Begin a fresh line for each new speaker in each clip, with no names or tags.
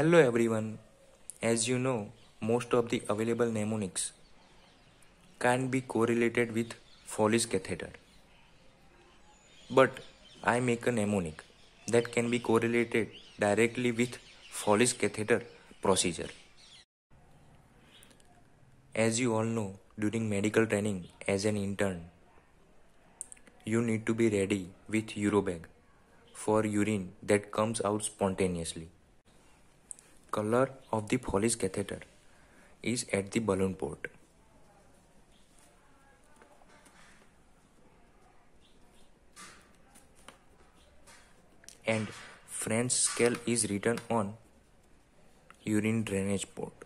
Hello everyone. As you know, most of the available mnemonics can be correlated with Foley's catheter. But I make a mnemonic that can be correlated directly with Foley's catheter procedure. As you all know, during medical training as an intern, you need to be ready with urobag for urine that comes out spontaneously. Color of the Foley's catheter is at the balloon port. And French scale is written on urine drainage port.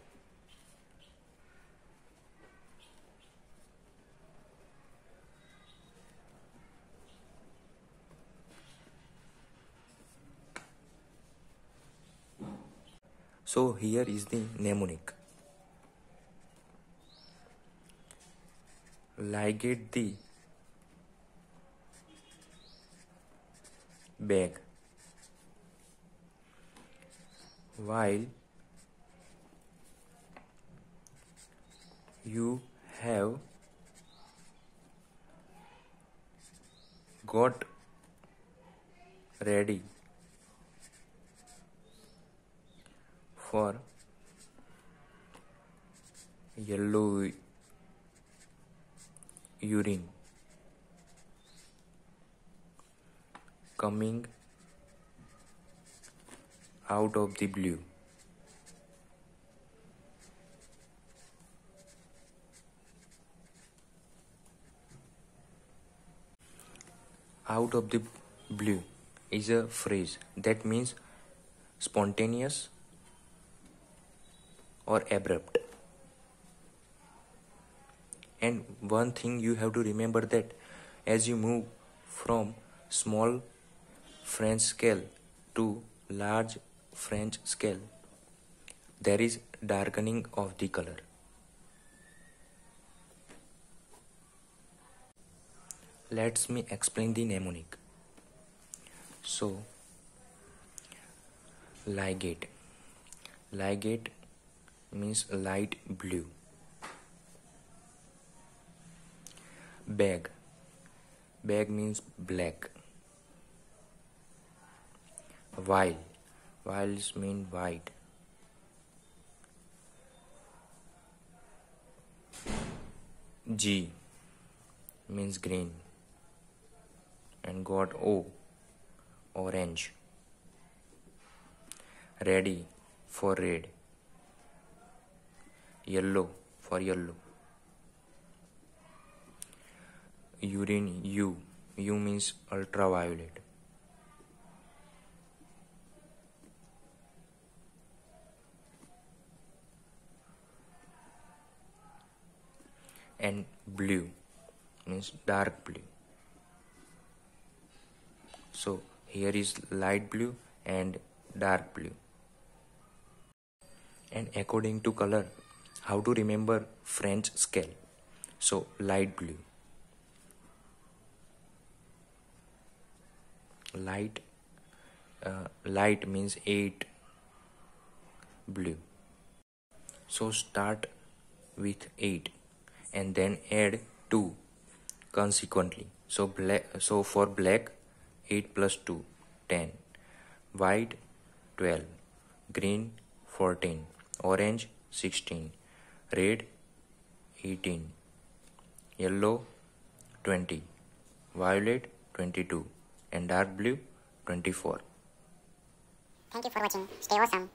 So here is the mnemonic. Ligate the bag while you have got ready for yellow urine coming out of the blue. Out of the blue is a phrase. That means spontaneous or abrupt. And one thing you have to remember that as you move from small french scale to large french scale there is darkening of the color. Let's me explain the mnemonic. So ligate. Ligate means light blue. Bag. Bag means black. Vial. Vials mean white. G means green. And got O orange. Ready for red yellow for yellow. Urine u. U means ultraviolet. And blue means dark blue. So here is light blue and dark blue. And according to color how to remember French scale. So light blue. Light uh, light means 8 blue. So start with 8 and then add 2 consequently. So black so for black 8 plus 2 10 white 12 green 14 orange 16 red 18 yellow 20 violet 22 and dark blue 24
thank you for watching. Stay awesome